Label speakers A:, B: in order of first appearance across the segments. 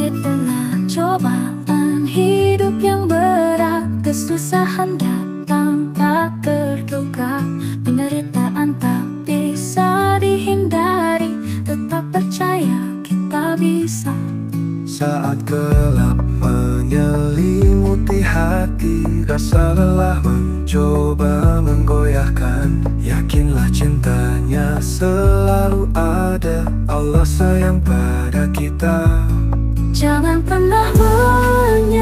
A: di tengah cobaan hidup yang berat Kesusahan datang tak terduga Penderitaan tak bisa dihindari Tetap percaya kita bisa.
B: Saat gelap menyelimuti hati Rasa lelah mencoba menggoyahkan. Yakinlah cintanya selalu ada Allah sayang pada kita.
A: Jangan pernah menyerah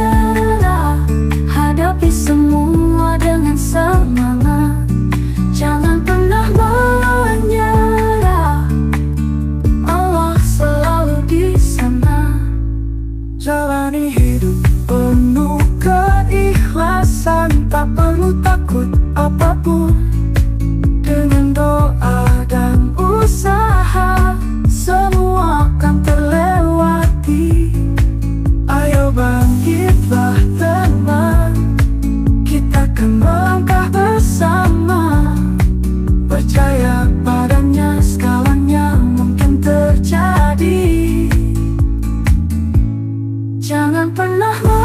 A: Jangan pernah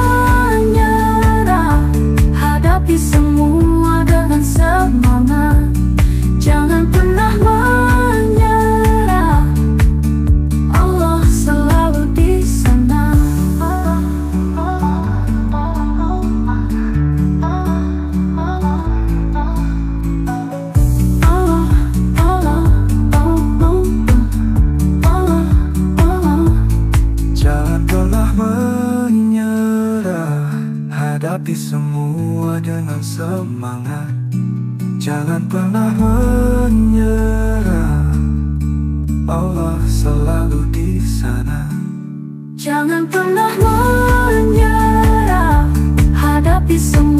B: Hadapi semua dengan semangat. Jangan pernah menyerah. Allah selalu di sana.
A: Jangan pernah menyerah. Hadapi semua